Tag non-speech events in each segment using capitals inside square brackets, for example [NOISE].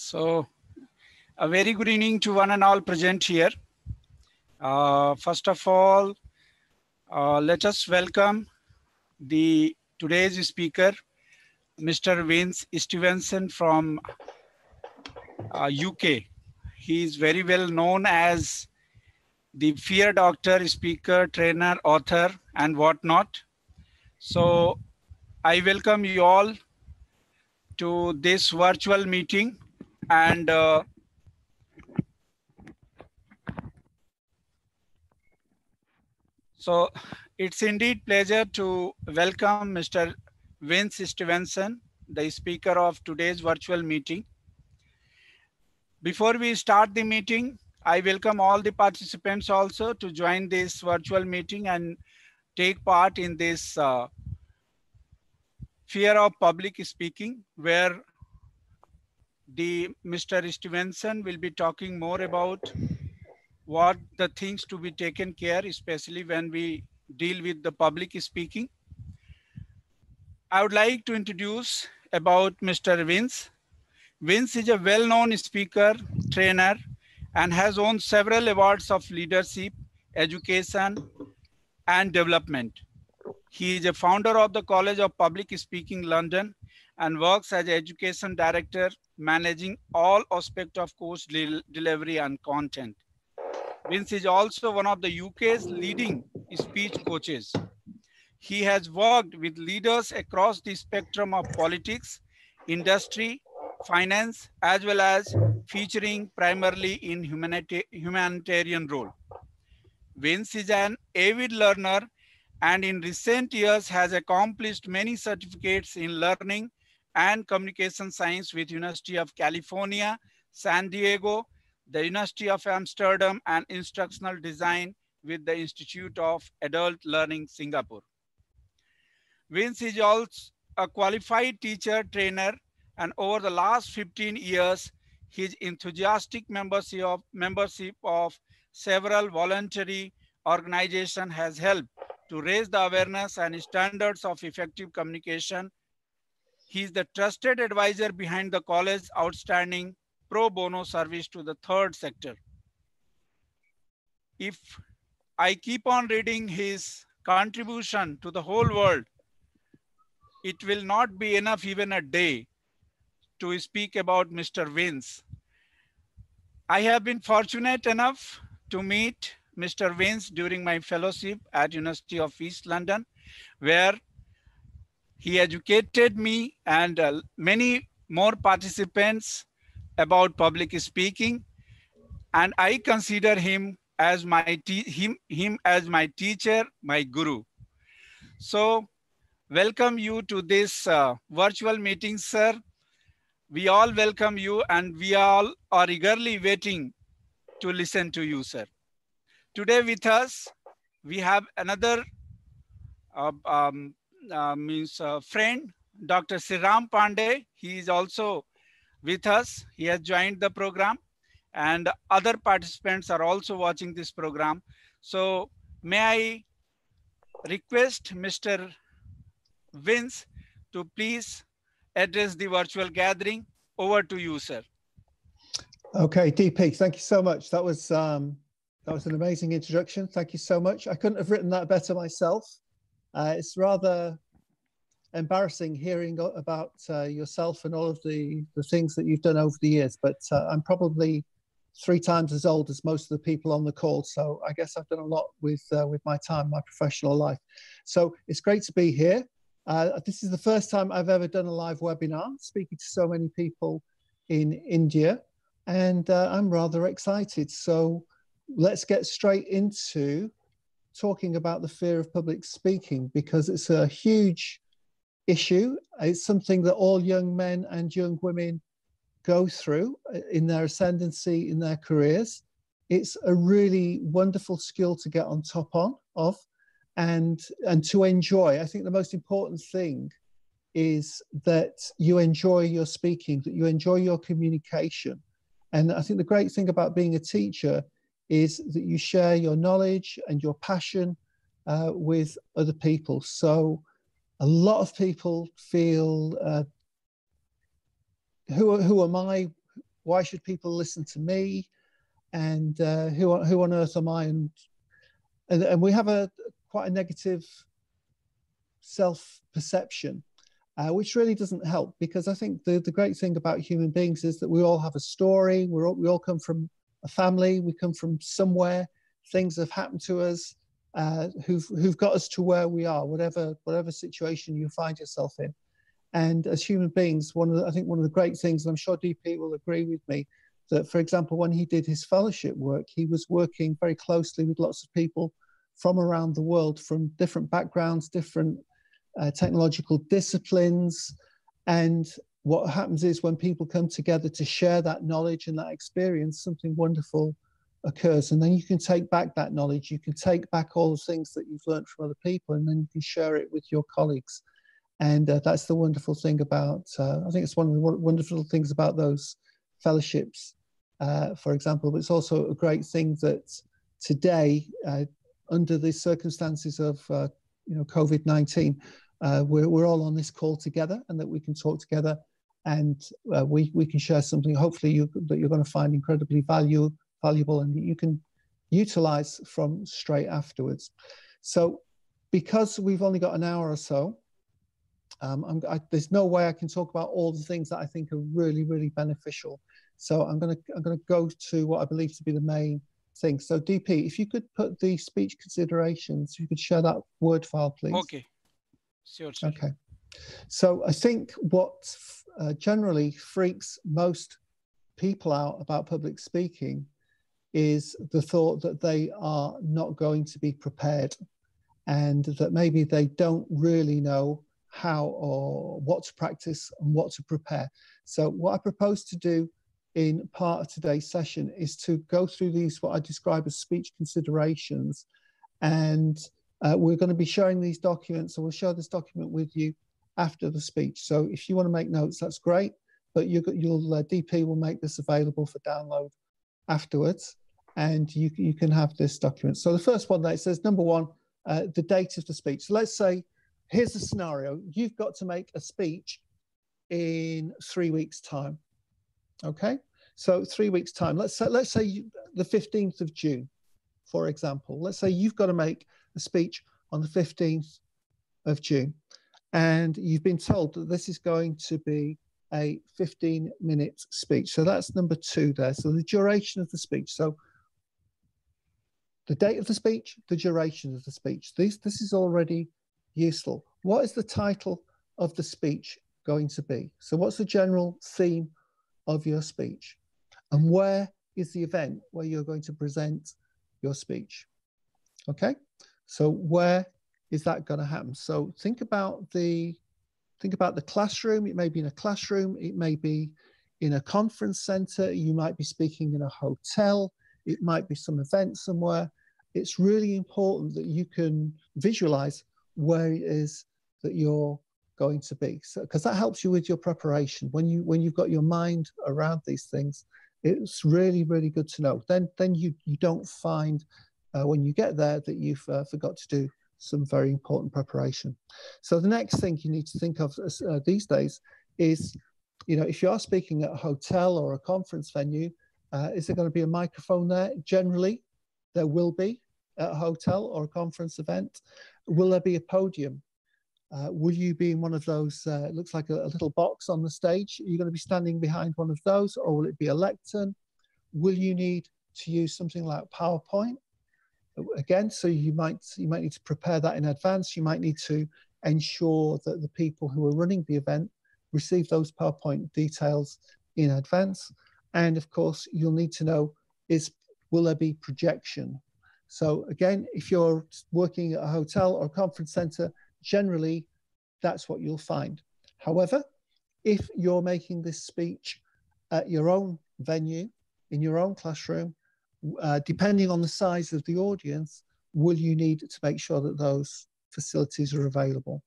So, a very good evening to one and all present here. Uh, first of all, uh, let us welcome the today's speaker, Mr. Vince Stevenson from uh, UK. He is very well known as the fear doctor, speaker, trainer, author, and whatnot. So I welcome you all to this virtual meeting and uh, so it's indeed pleasure to welcome Mr. Vince Stevenson, the speaker of today's virtual meeting. Before we start the meeting, I welcome all the participants also to join this virtual meeting and take part in this uh, fear of public speaking where the Mr. Stevenson will be talking more about what the things to be taken care, especially when we deal with the public speaking. I would like to introduce about Mr. Vince. Vince is a well-known speaker, trainer, and has won several awards of leadership, education, and development. He is a founder of the College of Public Speaking London and works as education director, managing all aspects of course del delivery and content. Vince is also one of the UK's leading speech coaches. He has worked with leaders across the spectrum of politics, industry, finance, as well as featuring primarily in humanita humanitarian role. Vince is an avid learner and in recent years has accomplished many certificates in learning and communication science with University of California, San Diego, the University of Amsterdam and instructional design with the Institute of Adult Learning Singapore. Vince is also a qualified teacher, trainer, and over the last 15 years, his enthusiastic membership of, membership of several voluntary organizations has helped to raise the awareness and standards of effective communication. He is the trusted advisor behind the college's outstanding pro bono service to the third sector. If I keep on reading his contribution to the whole world, it will not be enough even a day to speak about Mr. Vince. I have been fortunate enough to meet Mr. Vince during my fellowship at University of East London, where he educated me and uh, many more participants about public speaking. And I consider him as my him, him as my teacher, my guru. So welcome you to this uh, virtual meeting, sir. We all welcome you and we all are eagerly waiting to listen to you, sir. Today with us, we have another uh, um, means uh, friend, Dr. Siram Pandey. He is also with us. He has joined the program and other participants are also watching this program. So may I request Mr. Vince to please address the virtual gathering. Over to you, sir. Okay, DP, thank you so much. That was um, that was an amazing introduction. Thank you so much. I couldn't have written that better myself. Uh, it's rather embarrassing hearing about uh, yourself and all of the, the things that you've done over the years, but uh, I'm probably three times as old as most of the people on the call. So I guess I've done a lot with, uh, with my time, my professional life. So it's great to be here. Uh, this is the first time I've ever done a live webinar, speaking to so many people in India, and uh, I'm rather excited. So let's get straight into talking about the fear of public speaking because it's a huge issue. It's something that all young men and young women go through uh, in their ascendancy in their careers. It's a really wonderful skill to get on top on, of and, and to enjoy. I think the most important thing is that you enjoy your speaking, that you enjoy your communication. And I think the great thing about being a teacher is that you share your knowledge and your passion uh, with other people. So a lot of people feel, uh, who, who am I? why should people listen to me? And uh, who, who on earth am I? And, and, and we have a quite a negative self perception, uh, which really doesn't help because I think the, the great thing about human beings is that we all have a story. We're all, we all come from a family, we come from somewhere, things have happened to us. Uh, who've who've got us to where we are, whatever whatever situation you find yourself in. And as human beings, one of the, I think one of the great things, and I'm sure DP will agree with me, that for example, when he did his fellowship work, he was working very closely with lots of people from around the world, from different backgrounds, different uh, technological disciplines. And what happens is when people come together to share that knowledge and that experience, something wonderful occurs. And then you can take back that knowledge, you can take back all the things that you've learned from other people, and then you can share it with your colleagues. And uh, that's the wonderful thing about, uh, I think it's one of the wonderful things about those fellowships, uh, for example. But it's also a great thing that today, uh, under the circumstances of uh, you know COVID-19, uh, we're, we're all on this call together and that we can talk together and we, we can share something hopefully you, that you're going to find incredibly value, valuable and you can utilize from straight afterwards. So because we've only got an hour or so, um, I, there's no way I can talk about all the things that I think are really, really beneficial. So I'm going to I'm going to go to what I believe to be the main thing. So DP, if you could put the speech considerations, you could share that word file, please. Okay. Sure. sure. Okay. So I think what uh, generally freaks most people out about public speaking is the thought that they are not going to be prepared and that maybe they don't really know how or what to practice and what to prepare. So what I propose to do in part of today's session is to go through these, what I describe as speech considerations. And uh, we're going to be sharing these documents, so we'll share this document with you after the speech. So if you want to make notes, that's great, but you, will uh, DP will make this available for download afterwards, and you, you can have this document. So the first one that it says, number one, uh, the date of the speech. So let's say here's the scenario you've got to make a speech in three weeks time okay so three weeks time let's say let's say you, the 15th of june for example let's say you've got to make a speech on the 15th of june and you've been told that this is going to be a 15 minute speech so that's number two there so the duration of the speech so the date of the speech the duration of the speech this this is already useful. What is the title of the speech going to be? So, what's the general theme of your speech? And where is the event where you're going to present your speech? Okay, so where is that going to happen? So, think about the think about the classroom. It may be in a classroom. It may be in a conference center. You might be speaking in a hotel. It might be some event somewhere. It's really important that you can visualize where it is that you're going to be so because that helps you with your preparation when you when you've got your mind around these things it's really really good to know then then you you don't find uh, when you get there that you've uh, forgot to do some very important preparation so the next thing you need to think of uh, these days is you know if you are speaking at a hotel or a conference venue uh, is there going to be a microphone there generally there will be at a hotel or a conference event Will there be a podium? Uh, will you be in one of those, uh, it looks like a, a, little box on the stage? Are you going to be standing behind one of those or will it be a lectern? Will you need to use something like PowerPoint? Again, so you might, you might need to prepare that in advance. You might need to ensure that the people who are running the event receive those PowerPoint details in advance. And of course, you'll need to know is will there be projection? So again, if you're working at a hotel or a conference center, generally that's what you'll find. However, if you're making this speech at your own venue, in your own classroom, uh, depending on the size of the audience, will you need to make sure that those facilities are available?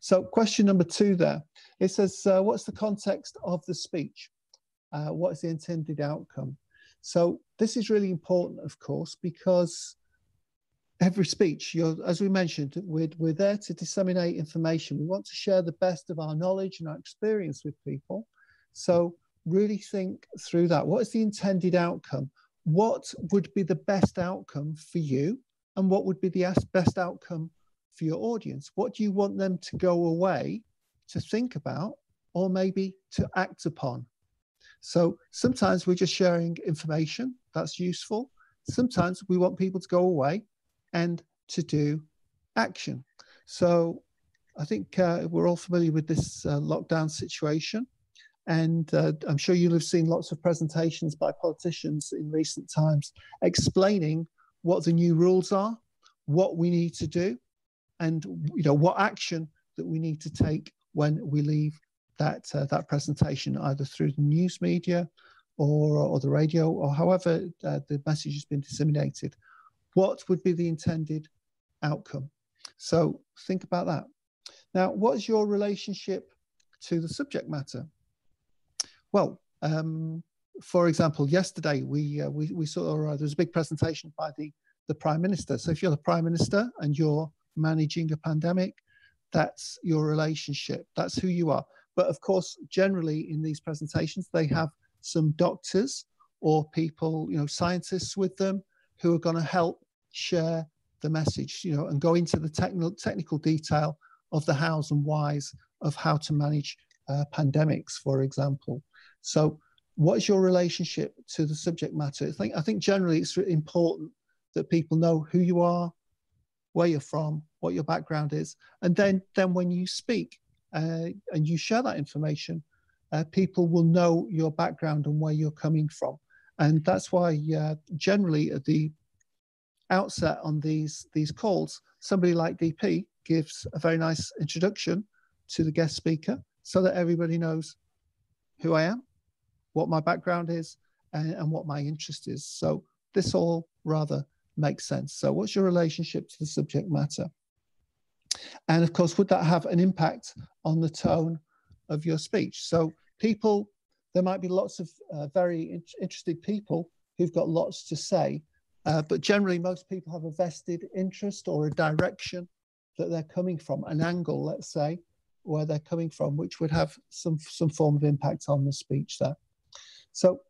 So question number two there, it says, uh, what's the context of the speech? Uh, what is the intended outcome? So this is really important, of course, because every speech, as we mentioned, we're, we're there to disseminate information. We want to share the best of our knowledge and our experience with people. So really think through that. What is the intended outcome? What would be the best outcome for you? And what would be the best outcome for your audience? What do you want them to go away to think about or maybe to act upon? So sometimes we're just sharing information that's useful. Sometimes we want people to go away and to do action. So I think uh, we're all familiar with this uh, lockdown situation. And uh, I'm sure you'll have seen lots of presentations by politicians in recent times explaining what the new rules are, what we need to do, and you know what action that we need to take when we leave that uh, that presentation, either through the news media or, or the radio or however uh, the message has been disseminated. What would be the intended outcome? So think about that. Now, what is your relationship to the subject matter? Well, um, for example, yesterday we, uh, we, we saw uh, there was a big presentation by the, the Prime Minister. So if you're the Prime Minister and you're managing a pandemic, that's your relationship, that's who you are. But of course, generally in these presentations, they have some doctors or people, you know, scientists with them who are going to help share the message, you know, and go into the technical technical detail of the hows and whys of how to manage uh, pandemics, for example. So, what is your relationship to the subject matter? I think I think generally it's important that people know who you are, where you're from, what your background is, and then then when you speak uh, and you share that information, uh, people will know your background and where you're coming from, and that's why uh, generally at the outset on these these calls, somebody like DP gives a very nice introduction to the guest speaker so that everybody knows who I am, what my background is, and, and what my interest is. So this all rather makes sense. So what's your relationship to the subject matter? And of course, would that have an impact on the tone of your speech? So people, there might be lots of uh, very in interested people who've got lots to say, uh, but generally most people have a vested interest or a direction that they're coming from, an angle, let's say, where they're coming from, which would have some, some form of impact on the speech there. So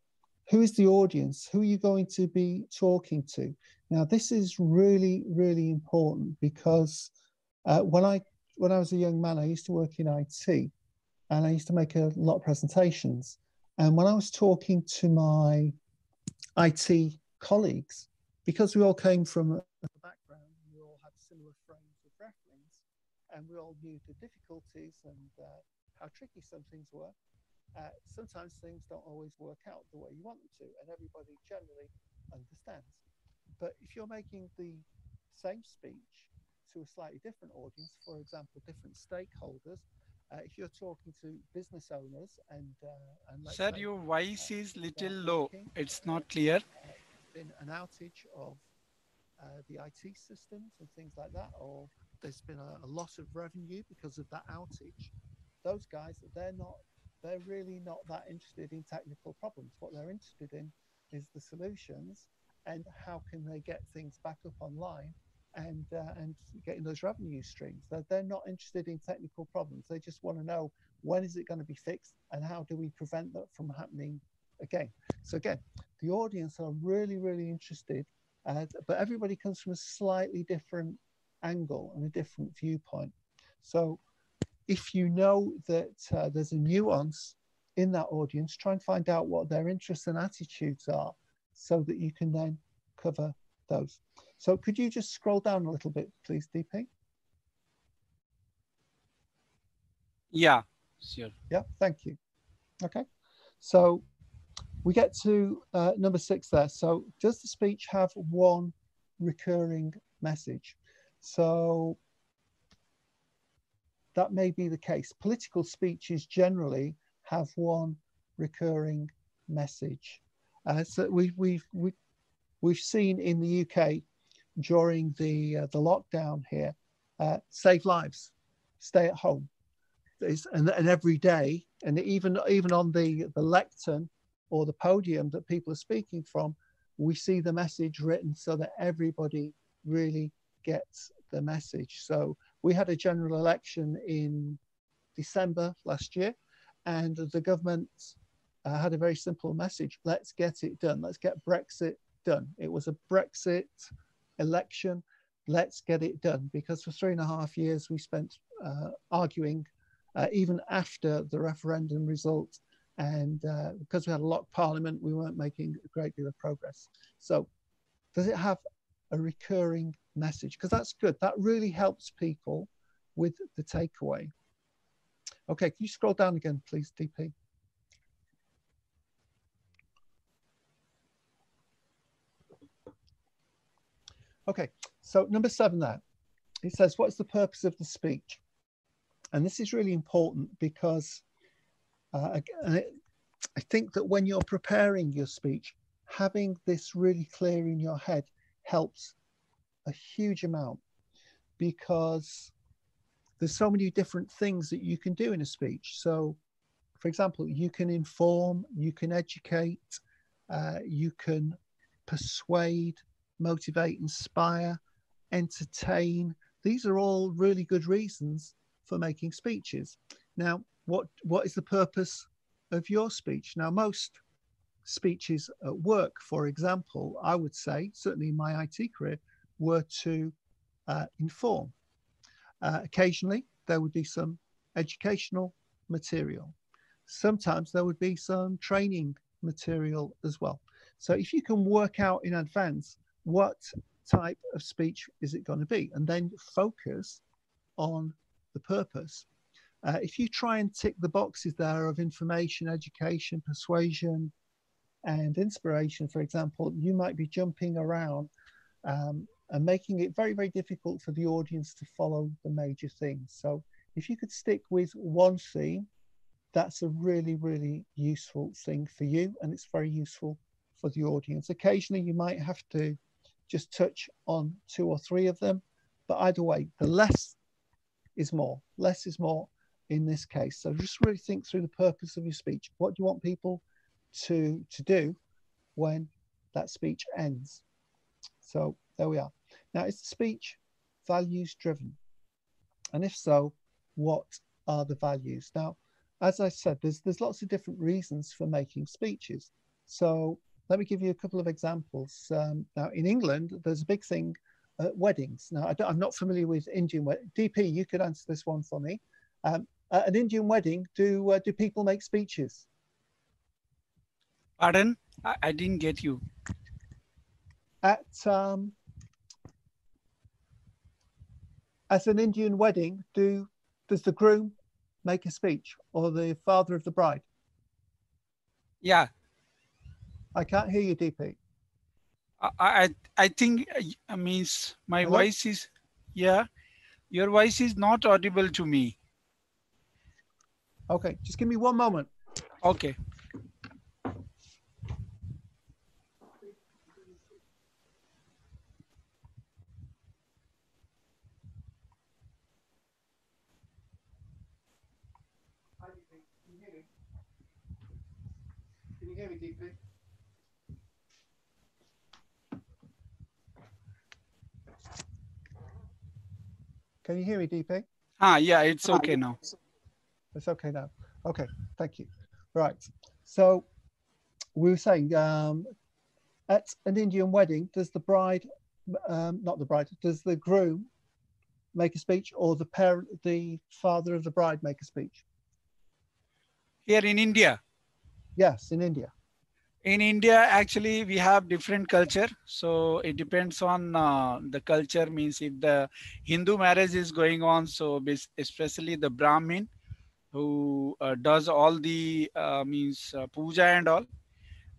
who is the audience? Who are you going to be talking to? Now, this is really, really important because uh, when I when I was a young man, I used to work in IT, and I used to make a lot of presentations. And when I was talking to my IT colleagues, because we all came from a background, we all had similar frames of reference, and we all knew the difficulties and uh, how tricky some things were. Uh, sometimes things don't always work out the way you want them to, and everybody generally understands. But if you're making the same speech to a slightly different audience, for example, different stakeholders, uh, if you're talking to business owners and, uh, and sir, say, your voice uh, is little low. It's not clear. Uh, been an outage of uh, the IT systems and things like that, or there's been a, a loss of revenue because of that outage. Those guys, they're not, they're really not that interested in technical problems. What they're interested in is the solutions and how can they get things back up online and uh, and getting those revenue streams. They're, they're not interested in technical problems. They just want to know when is it going to be fixed and how do we prevent that from happening again. So again, the audience are really really interested, uh, but everybody comes from a slightly different angle and a different viewpoint. So if you know that uh, there's a nuance in that audience, try and find out what their interests and attitudes are so that you can then cover those. So could you just scroll down a little bit, please, DP? Yeah, sure. Yeah, thank you. Okay, so we get to uh, number six there. So does the speech have one recurring message? So that may be the case. Political speeches generally have one recurring message. Uh, so we, we've, we, we've seen in the UK during the, uh, the lockdown here, uh, save lives, stay at home. And, and every day, and even, even on the, the lectern or the podium that people are speaking from, we see the message written so that everybody really gets the message. So we had a general election in December last year, and the government uh, had a very simple message let's get it done, let's get Brexit done. It was a Brexit election, let's get it done. Because for three and a half years, we spent uh, arguing, uh, even after the referendum result. And uh, because we had a locked parliament, we weren't making a great deal of progress. So, does it have a recurring message? Because that's good. That really helps people with the takeaway. Okay, can you scroll down again, please, DP? Okay, so number seven there, it says, what's the purpose of the speech? And this is really important because uh, I think that when you're preparing your speech, having this really clear in your head helps a huge amount because there's so many different things that you can do in a speech. So, for example, you can inform, you can educate, uh, you can persuade, motivate, inspire, entertain. These are all really good reasons for making speeches. Now, what, what is the purpose of your speech? Now, most speeches at work, for example, I would say, certainly in my IT career, were to uh, inform. Uh, occasionally, there would be some educational material. Sometimes there would be some training material as well. So if you can work out in advance what type of speech is it going to be? And then focus on the purpose. Uh, if you try and tick the boxes there of information, education, persuasion, and inspiration, for example, you might be jumping around um, and making it very, very difficult for the audience to follow the major things. So if you could stick with one theme, that's a really, really useful thing for you, and it's very useful for the audience. Occasionally, you might have to just touch on two or three of them. But either way, the less is more. Less is more in this case. So just really think through the purpose of your speech. What do you want people to, to do when that speech ends? So there we are. Now, is the speech values driven? And if so, what are the values? Now, as I said, there's there's lots of different reasons for making speeches. So let me give you a couple of examples. Um, now, in England, there's a big thing at weddings. Now, I am not familiar with Indian weddings. DP, you could answer this one for me. Um, at an Indian wedding, do uh, do people make speeches? Pardon? I, I didn't get you. At um, at an Indian wedding, do does the groom make a speech or the father of the bride? Yeah, I can't hear you, DP. I I, I think I means my Hello? voice is yeah. Your voice is not audible to me. Okay, just give me one moment. Okay. DP? Can you hear me, DP? Ah, yeah, it's okay now. It's okay now. Okay, thank you. Right. So we were saying um, at an Indian wedding, does the bride, um, not the bride, does the groom make a speech or the parent, the father of the bride make a speech? Here in India? Yes, in India in india actually we have different culture so it depends on uh, the culture means if the hindu marriage is going on so especially the brahmin who uh, does all the uh, means uh, puja and all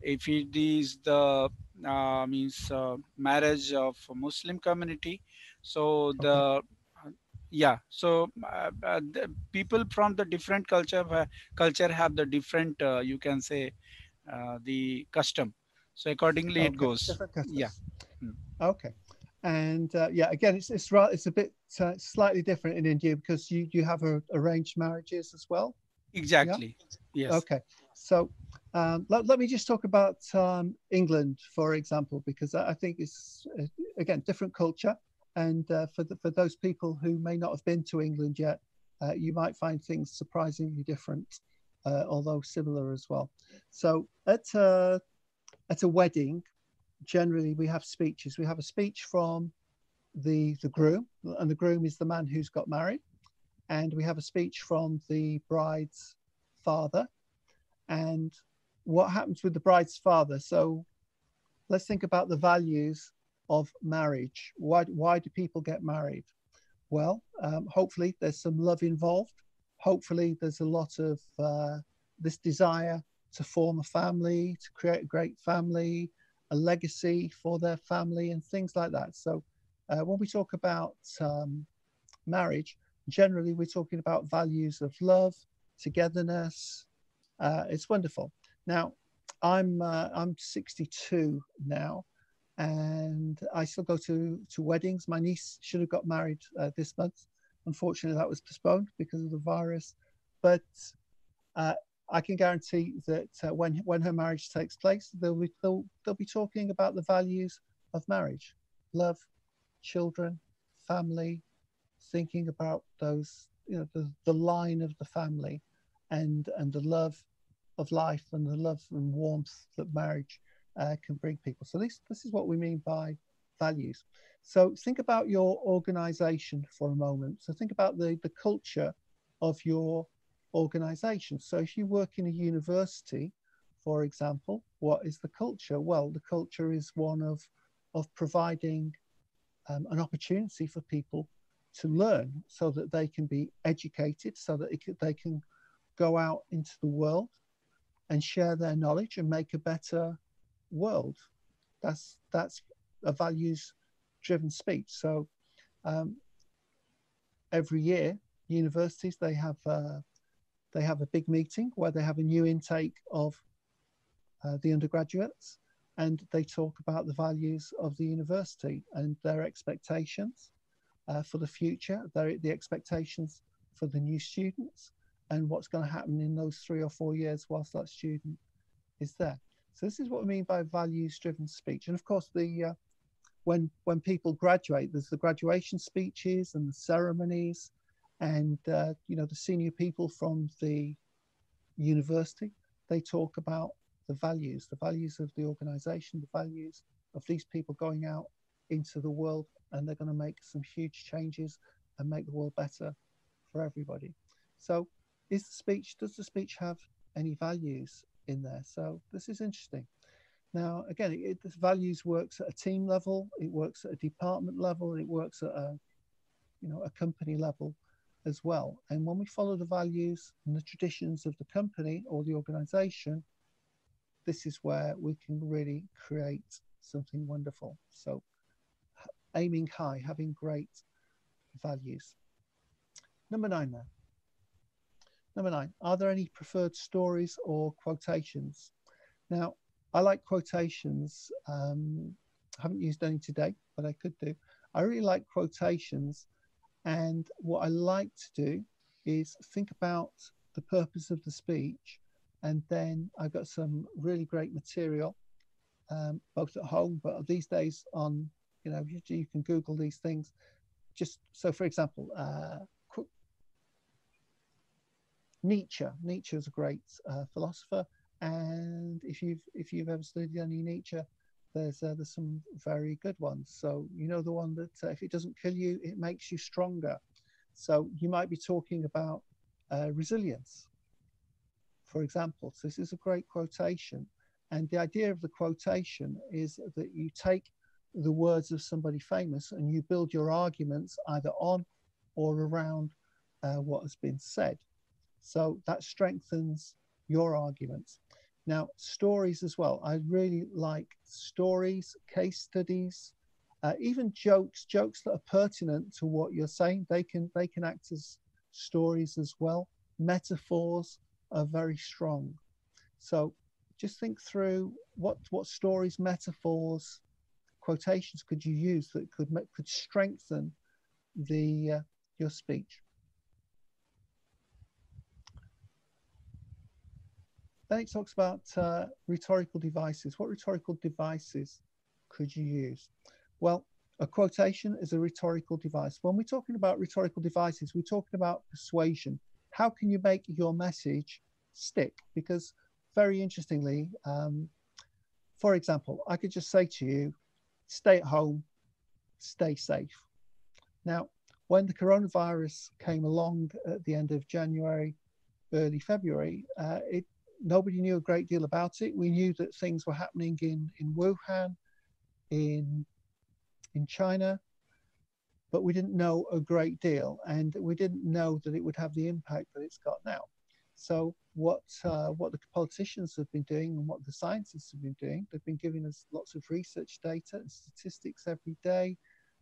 if it is the uh, means uh, marriage of muslim community so the okay. yeah so the people from the different culture culture have the different you can say uh, the custom. So accordingly, okay. it goes. Yeah. Hmm. Okay. And uh, yeah, again, it's it's right. It's a bit uh, slightly different in India because you you have a, arranged marriages as well. Exactly. Yeah? Yes. Okay. So um, let, let me just talk about um, England, for example, because I think it's uh, again different culture, and uh, for the, for those people who may not have been to England yet, uh, you might find things surprisingly different although similar as well. So at a, at a wedding, generally we have speeches. We have a speech from the the groom, and the groom is the man who's got married, and we have a speech from the bride's father, and what happens with the bride's father. So let's think about the values of marriage. Why why do people get married? Well, um, hopefully there's some love involved. Hopefully there's a lot of uh, this desire to form a family, to create a great family, a legacy for their family, and things like that. So uh, when we talk about um, marriage, generally we're talking about values of love, togetherness. Uh, it's wonderful. Now, I'm uh, I'm 62 now, and I still go to to weddings. My niece should have got married uh, this month. Unfortunately, that was postponed because of the virus. But uh, I can guarantee that uh, when when her marriage takes place, they'll be they'll, they'll be talking about the values of marriage, love, children, family, thinking about those you know the, the line of the family, and and the love of life and the love and warmth that marriage uh, can bring people. So this this is what we mean by values. So think about your organization for a moment. So think about the, the culture of your organization. So if you work in a university, for example, what is the culture? Well, the culture is one of, of providing um, an opportunity for people to learn so that they can be educated, so that can, they can go out into the world and share their knowledge and make a better world. That's, that's a values driven speech. So um, every year, universities they have uh, they have a big meeting where they have a new intake of uh, the undergraduates, and they talk about the values of the university and their expectations uh, for the future, their, the expectations for the new students, and what's going to happen in those three or four years whilst that student is there. So this is what we mean by values-driven speech, and of course the uh, when when people graduate, there's the graduation speeches and the ceremonies, and uh, you know the senior people from the university. They talk about the values, the values of the organization, the values of these people going out into the world, and they're going to make some huge changes and make the world better for everybody. So, is the speech? Does the speech have any values in there? So this is interesting. Now, again, it, values works at a team level, it works at a department level, it works at a, you know, a company level as well. And when we follow the values and the traditions of the company or the organization, this is where we can really create something wonderful. So, aiming high, having great values. Number nine, now. Number nine, are there any preferred stories or quotations? Now, I like quotations. Um, I haven't used any today, but I could do. I really like quotations. And what I like to do is think about the purpose of the speech. And then I've got some really great material, um, both at home, but these days on, you know, you, you can Google these things. Just so, for example, uh, Nietzsche. Nietzsche is a great uh, philosopher and if you've if you've ever studied any Nietzsche, there's uh, there's some very good ones. So you know the one that uh, if it doesn't kill you, it makes you stronger. So you might be talking about uh, resilience, for example. So this is a great quotation, and the idea of the quotation is that you take the words of somebody famous and you build your arguments either on or around uh, what has been said. So that strengthens your arguments. Now, stories as well. I really like stories, case studies, uh, even jokes, jokes that are pertinent to what you're saying. They can they can act as stories as well. Metaphors are very strong. So just think through what what stories, metaphors, quotations could you use that could could strengthen the uh, your speech. Then it talks about uh, rhetorical devices. What rhetorical devices could you use? Well, a quotation is a rhetorical device. When we're talking about rhetorical devices, we're talking about persuasion. How can you make your message stick because very interestingly, um, for example, I could just say to you, stay at home, stay safe. Now, when the coronavirus came along at the end of January, early February, uh, it nobody knew a great deal about it. We knew that things were happening in in Wuhan, in in China, but we didn't know a great deal, and we didn't know that it would have the impact that it's got now. So what uh, what the politicians have been doing and what the scientists have been doing, they've been giving us lots of research data and statistics every day.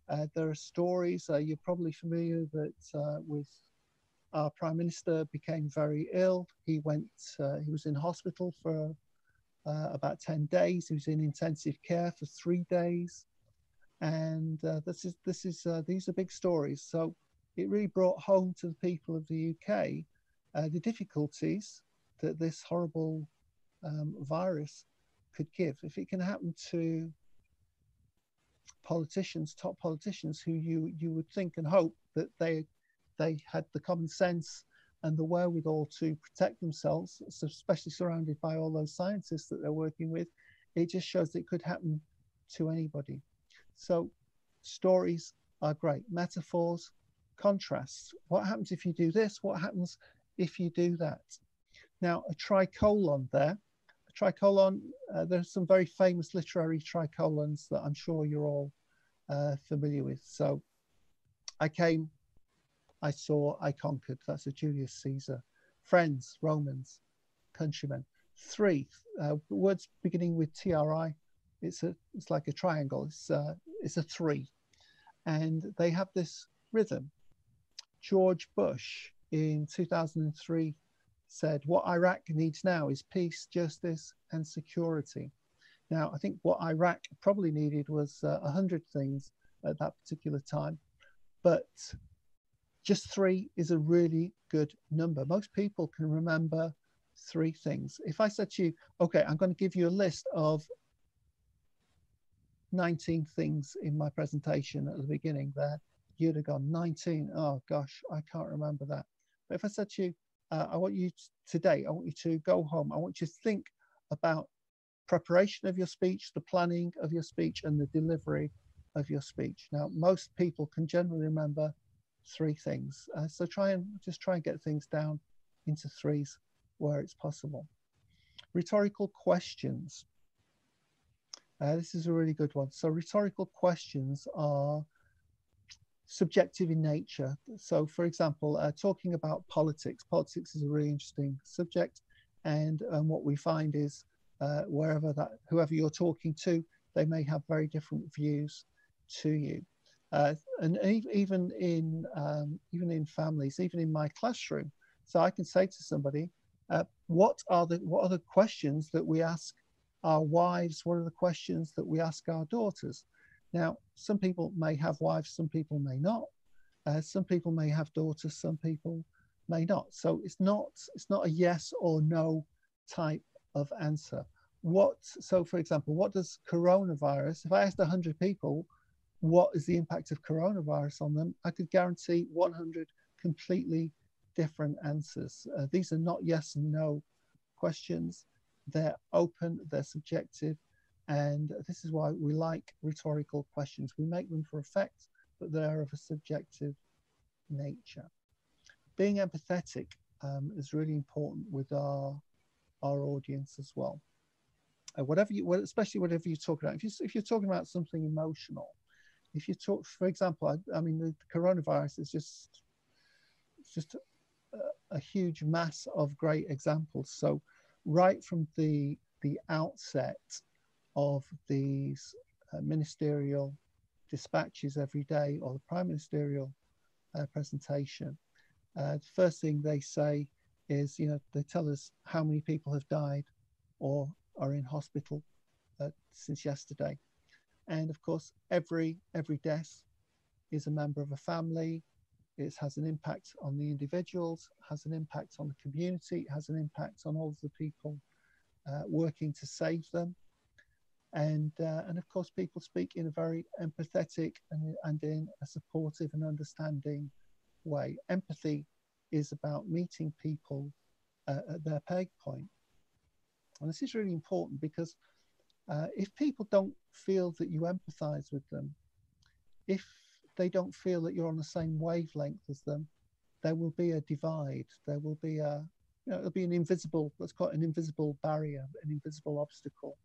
Uh, there are stories. Uh, you're probably familiar that uh, with our prime minister became very ill. He went. Uh, he was in hospital for uh, about ten days. He was in intensive care for three days, and this is this is these are big stories. So it really brought home to the people of the UK uh, the difficulties that this horrible um, virus could give. If it can happen to politicians, top politicians, who you you would think and hope that they they had the common sense and the wherewithal to protect themselves, especially surrounded by all those scientists that they're working with, it just shows it could happen to anybody. So stories are great. Metaphors, contrasts. What happens if you do this? What happens if you do that. Now, a tricolon there, a tricolon, uh, there's some very famous literary tricolons that I'm sure you're all uh, familiar with. So I came, I saw, I conquered. That's a Julius Caesar. Friends, Romans, countrymen. Three, uh, words beginning with TRI. It's a, it's like a triangle. It's, uh, it's a three, and they have this rhythm. George Bush in 2003 said what Iraq needs now is peace, justice, and security. Now, I think what Iraq probably needed was uh, 100 things at that particular time, but just three is a really good number. Most people can remember three things. If I said to you, okay, I'm going to give you a list of 19 things in my presentation at the beginning there, you'd have gone 19. Oh gosh, I can't remember that. But if I said to you, uh, I want you today, I want you to go home, I want you to think about preparation of your speech, the planning of your speech, and the delivery of your speech. Now, most people can generally remember three things. Uh, so try and just try and get things down into threes where it's possible. Rhetorical questions. Uh, this is a really good one. So rhetorical questions are subjective in nature. So, for example, uh, talking about politics, politics is a really interesting subject, and um, what we find is uh, wherever that whoever you're talking to, they may have very different views to you. Uh, and even in um, even in families, even in my classroom, so I can say to somebody, uh, "What are the what are the questions that we ask our wives? What are the questions that we ask our daughters?" Now, some people may have wives, some people may not. Uh, some people may have daughters, some people may not. So it's not it's not a yes or no type of answer. What so for example, what does coronavirus? If I asked 100 people, what is the impact of coronavirus on them? I could guarantee 100 completely different answers. Uh, these are not yes and no questions. They're open, they're subjective, and this is why we like rhetorical questions. We make them for effect, but they're of a subjective nature. Being empathetic um, is really important with our our audience as well. Uh, whatever you, especially whatever you talk about. If you if you're talking about something emotional, if you talk, for example, I, I mean, the coronavirus is just just a, a huge mass of great examples. So, right from the the outset, of these uh, ministerial dispatches every day or the prime ministerial uh, presentation, uh, the first thing they say is, you know, they tell us how many people have died or are in hospital uh, since yesterday. And of course, every every death is a member of a family. It has an impact on the individuals, has an impact on the community, has an impact on all of the people uh, working to save them and uh, and of course people speak in a very empathetic and, and in a supportive and understanding way empathy is about meeting people uh, at their peg point. And this is really important because uh, if people don't feel that you empathize with them, if they don't feel that you're on the same wavelength as them, there will be a divide. There will be a, you know, it'll be an invisible, let's call it an invisible barrier, an invisible obstacle.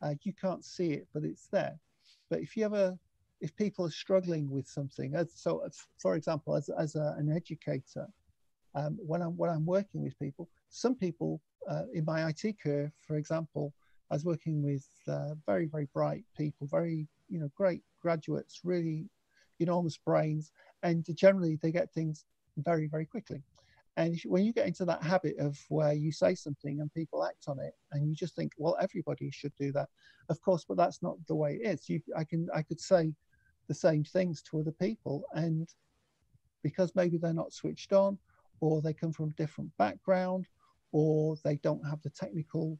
Uh, you can't see it, but it's there. But if you ever, if people are struggling with something, as, so for example, as, as a, an educator, um, when I'm when I'm working with people, some people uh, in my IT career, for example, I was working with uh, very very bright people, very you know great graduates, really enormous brains, and generally they get things very very quickly. And when you get into that habit of where you say something and people act on it, and you just think, well, everybody should do that, of course, but that's not the way it is. You, I can, I could say the same things to other people, and because maybe they're not switched on, or they come from a different background, or they don't have the technical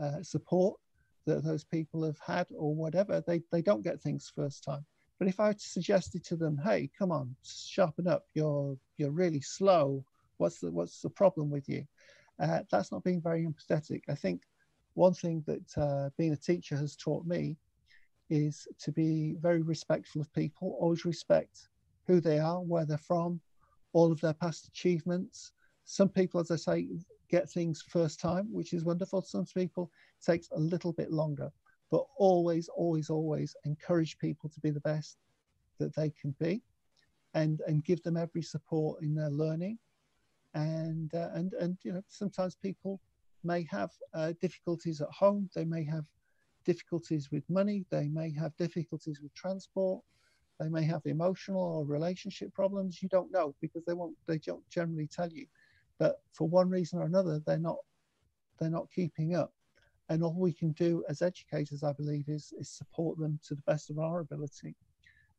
uh, support that those people have had, or whatever, they, they don't get things first time. But if I suggested to them, "Hey, come on, sharpen up. You're you're really slow what's the what's the problem with you uh, that's not being very empathetic i think one thing that uh, being a teacher has taught me is to be very respectful of people always respect who they are where they're from all of their past achievements some people as i say get things first time which is wonderful. Some people takes a little bit longer but always always always encourage people to be the best that they can be and and give them every support in their learning. And uh, and and you know sometimes people may have uh, difficulties at home. They may have difficulties with money. They may have difficulties with transport. They may have emotional or relationship problems. You don't know because they won't they don't generally tell you but for one reason or another they're not they're not keeping up and all we can do as educators i believe is is support them to the best of our ability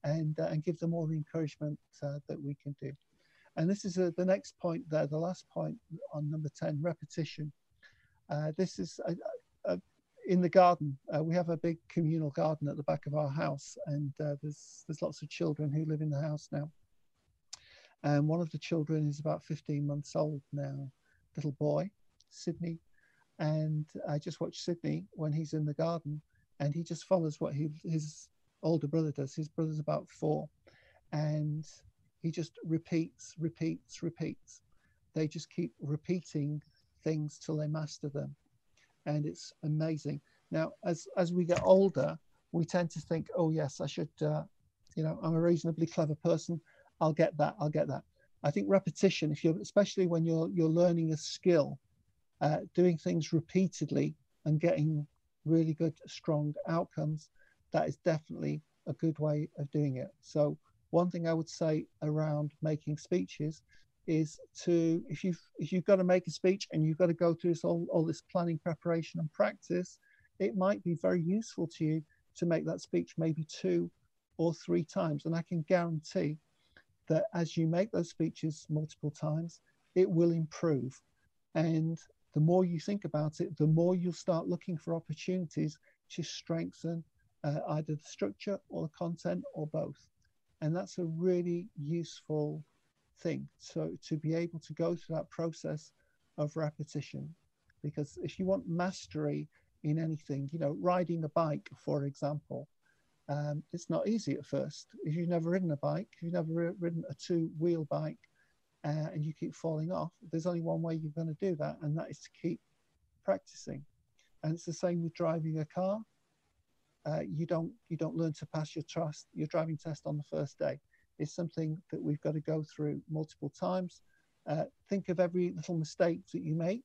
and uh, and give them all the encouragement uh, that we can do and this is a, the next point there, the last point on number 10, repetition. Uh, this is a, a, in the garden. Uh, we have a big communal garden at the back of our house, and uh, there's, there's lots of children who live in the house now. And one of the children is about 15 months old now, little boy, Sydney. And I just watch Sydney when he's in the garden, and he just follows what he, his older brother does. His brother's about four. And he just repeats, repeats, repeats. They just keep repeating things till they master them. And it's amazing. Now, as, as we get older, we tend to think, oh, yes, I should, uh, you know, I'm a reasonably clever person. I'll get that. I'll get that. I think repetition, if you're, especially when you're, you're learning a skill, uh, doing things repeatedly and getting really good, strong outcomes, that is definitely a good way of doing it. So one thing I would say around making speeches is to if you've if you've got to make a speech and you've got to go through this all, all this planning preparation and practice it might be very useful to you to make that speech maybe two or three times and i can guarantee that as you make those speeches multiple times it will improve. And the more you think about it the more you'll start looking for opportunities to strengthen uh, either the structure or the content or both. And that's a really useful thing. So to be able to go through that process of repetition because if you want mastery in anything you know riding a bike for example um, it's not easy at first if you've never ridden a bike if you've never ridden a two wheel bike uh, and you keep falling off there's only one way you're going to do that and that is to keep practicing and it's the same with driving a car uh, you don't you don't learn to pass your trust your driving test on the first day. It's something that we've got to go through multiple times. Uh, think of every little mistake that you make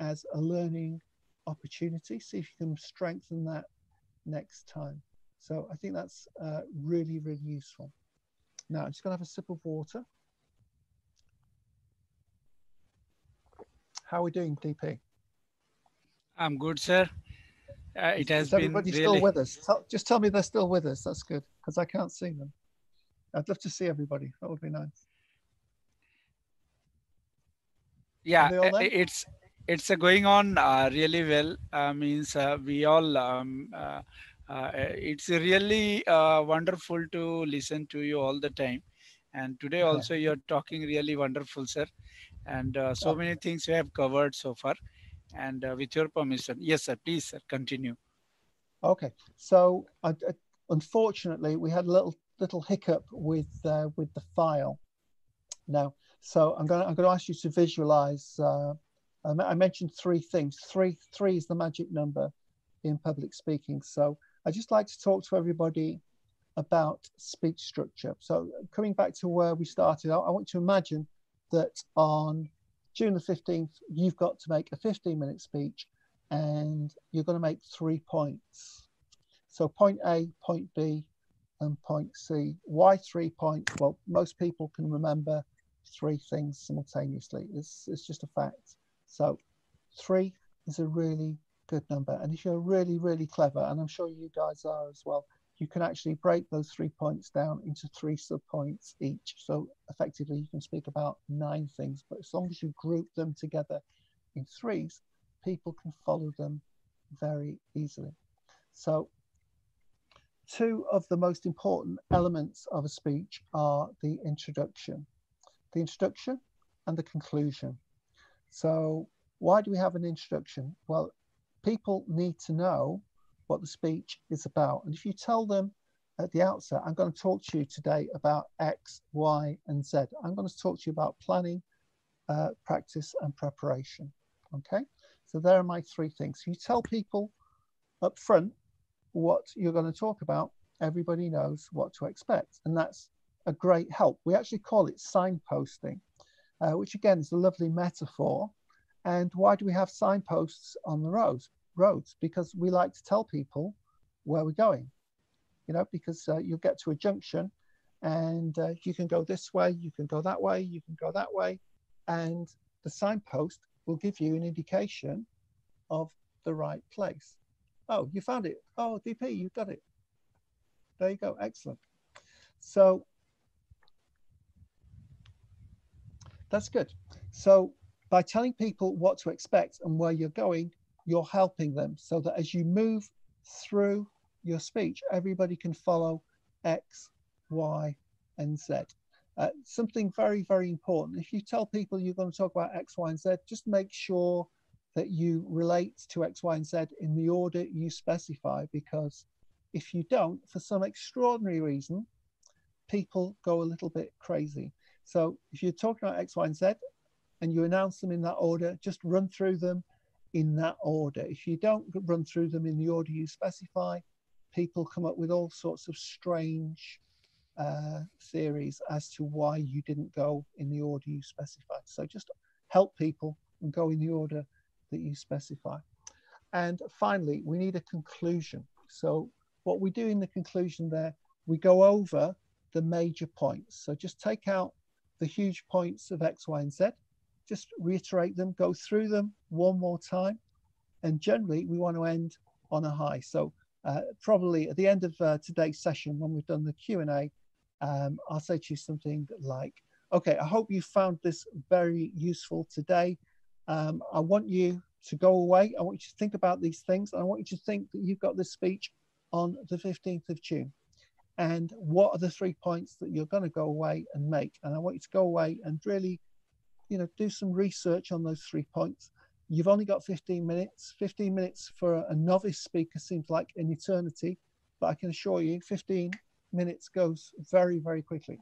as a learning opportunity. See if you can strengthen that next time. So I think that's uh, really really useful. Now I'm just going to have a sip of water. How are we doing, DP? I'm good, sir. Uh, it has Is everybody been still really, with us? Tell, just tell me they're still with us. That's good because I can't see them. I'd love to see everybody. That would be nice. yeah, uh, it's it's uh, going on uh, really well. Uh, means uh, we all um, uh, uh, it's really uh, wonderful to listen to you all the time. And today also you're talking really wonderful, sir. And uh, so many things we have covered so far. And uh, with your permission, yes, sir, please, sir, continue. Okay, so uh, unfortunately, we had a little little hiccup with uh, with the file. Now, so I'm going to I'm going to ask you to visualize. Uh, I mentioned three things. Three three is the magic number in public speaking. So I just like to talk to everybody about speech structure. So coming back to where we started, I, I want to imagine that on June the 15th, you've got to make a 15 minute speech and you're going to make three points. So point A, point B, and point C. Why three points? Well, most people can remember three things simultaneously. It's, it's just a fact. So three is a really good number. And if you're really, really clever, and I'm sure you guys are as well, you can actually break those three points down into three subpoints each. So effectively, you can speak about nine things, but as long as you group them together in threes, people can follow them very easily. So two of the most important elements of a speech are the introduction, the introduction and the conclusion. So why do we have an introduction? Well, people need to know what the speech is about. And if you tell them at the outset, I'm going to talk to you today about X, Y, and Z. I'm going to talk to you about planning, uh, practice, and preparation. Okay, so there are my three things. You tell people up front what you're going to talk about, everybody knows what to expect. And that's a great help. We actually call it signposting, uh, which again is a lovely metaphor. And why do we have signposts on the roads? Roads because we like to tell people where we're going, you know, because uh, you'll get to a junction and uh, you can go this way, you can go that way, you can go that way. And the signpost will give you an indication of the right place. Oh, you found it. Oh, DP, you got it. There you go. Excellent. So that's good. So by telling people what to expect and where you're going, you're helping them so that as you move through your speech, everybody can follow X, Y, and Z. Uh, something very, very important. If you tell people you're going to talk about X, Y, and Z, just make sure that you relate to X, Y, and Z in the order you specify, because if you don't, for some extraordinary reason, people go a little bit crazy. So if you're talking about X, Y, and Z and you announce them in that order, just run through them in that order. If you don't run through them in the order you specify, people come up with all sorts of strange uh, theories as to why you didn't go in the order you specified. So just help people and go in the order that you specify. And finally, we need a conclusion. So what we do in the conclusion there, we go over the major points. So just take out the huge points of X, Y, and Z just reiterate them, go through them one more time. And generally, we want to end on a high. So uh, probably at the end of uh, today's session, when we've done the Q&A, um, I'll say to you something like, okay, I hope you found this very useful today. Um, I want you to go away. I want you to think about these things. And I want you to think that you've got this speech on the 15th of June. And what are the three points that you're going to go away and make? And I want you to go away and really you know, do some research on those three points. You've only got 15 minutes. 15 minutes for a novice speaker seems like an eternity, but I can assure you 15 minutes goes very, very quickly.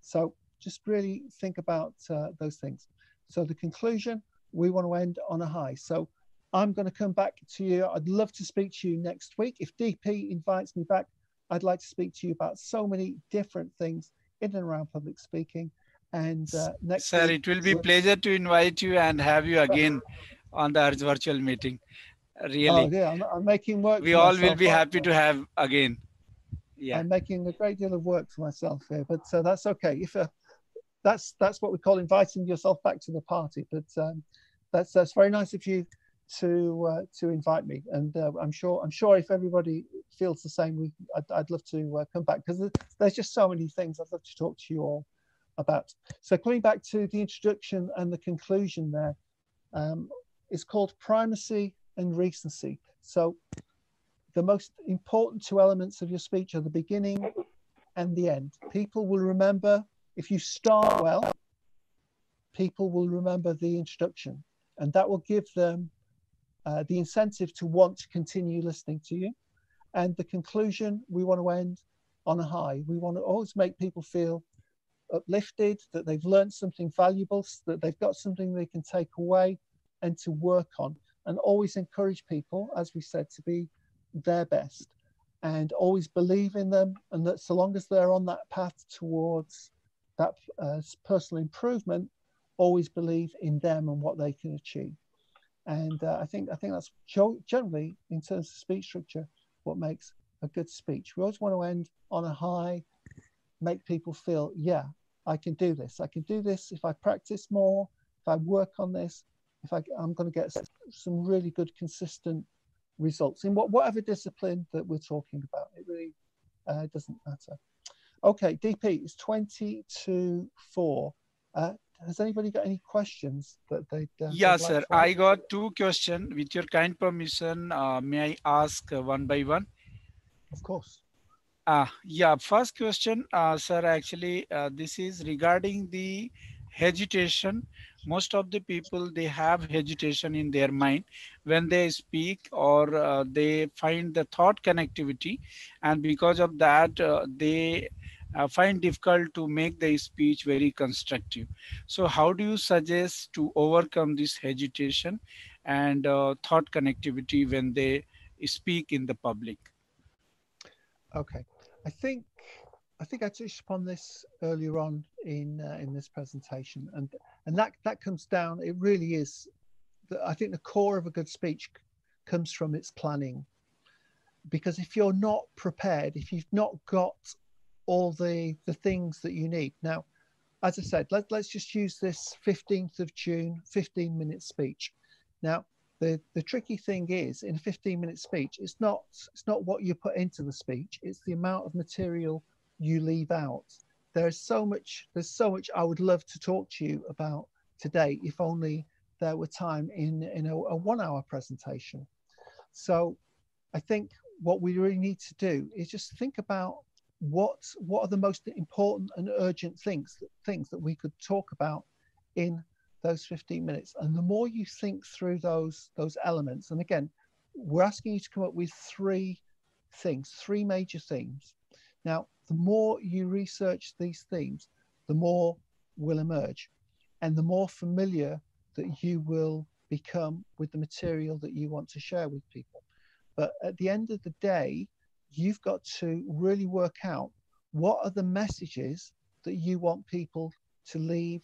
So just really think about uh, those things. So the conclusion, we want to end on a high. So I'm going to come back to you. I'd love to speak to you next week. If DP invites me back, I'd like to speak to you about so many different things in and around public speaking. And uh, next Sir, week, it will be pleasure to invite you and have you again on the Arch virtual meeting. Really. Oh, yeah, I'm, I'm making work. We all will be happy to have again. Yeah. I'm making a great deal of work for myself here, but uh, that's okay. If uh, that's that's what we call inviting yourself back to the party. But um, that's that's very nice of you to uh, to invite me, and uh, I'm sure I'm sure if everybody feels the same, we I'd, I'd love to uh, come back because there's just so many things I'd love to talk to you all about. So coming back to the introduction and the conclusion there, um, it's called primacy and recency. So the most important two elements of your speech are the beginning and the end. People will remember if you start well, people will remember the introduction and that will give them uh, the incentive to want to continue listening to you. And the conclusion, we want to end on a high. We want to always make people feel uplifted, that they've learned something valuable, that they've got something they can take away and to work on. And always encourage people, as we said, to be their best and always believe in them. And that so long as they're on that path towards that uh, personal improvement, always believe in them and what they can achieve. And uh, I think I think that's generally in terms of speech structure what makes a good speech. We always want to end on a high, make people feel, yeah, I can do this. I can do this if I practice more, if I work on this, if I, I'm going to get some really good, consistent results in what, whatever discipline that we're talking about. It really uh, doesn't matter. Okay, DP is 20 to 4. Uh, has anybody got any questions that they? Uh, yeah, sir. I got two questions. With your kind permission, uh, may I ask uh, one by one? Of course. Uh, yeah, first question, uh, sir, actually, uh, this is regarding the hesitation. Most of the people, they have hesitation in their mind when they speak or uh, they find the thought connectivity. And because of that, uh, they uh, find difficult to make the speech very constructive. So how do you suggest to overcome this hesitation and uh, thought connectivity when they speak in the public? Okay, I think I think I touched upon this earlier on in uh, in this presentation, and and that that comes down. It really is. The, I think the core of a good speech comes from its planning, because if you're not prepared, if you've not got all the the things that you need. Now, as I said, let, let's just use this 15th of June 15 minute speech. Now, the the tricky thing is in a 15 minute speech, it's not it's not what you put into the speech, it's the amount of material you leave out. There's so much there's so much I would love to talk to you about today if only there were time in in a, a one hour presentation. So I think what we really need to do is just think about what what are the most important and urgent things things that we could talk about in those 15 minutes. And the more you think through those those elements and again we're asking you to come up with three things three major themes. Now the more you research these themes the more will emerge and the more familiar that you will become with the material that you want to share with people. But at the end of the day you've got to really work out what are the messages that you want people to leave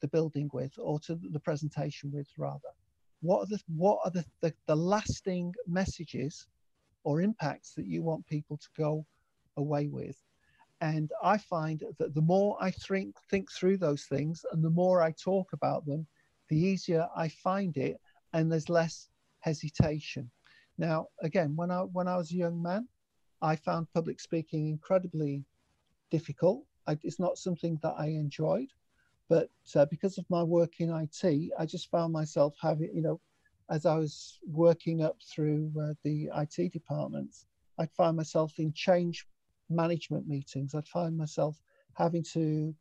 the building with or to the presentation with rather? What are the what are the, the, the lasting messages or impacts that you want people to go away with? And i find that the more i think think through those things and the more i talk about them the easier i find it and there's less hesitation. Now again when i when i was a young man I found public speaking incredibly difficult. I, it's not something that I enjoyed, but uh, because of my work in IT, I just found myself having, you know, as I was working up through uh, the IT departments, I'd find myself in change management meetings. I'd find myself having to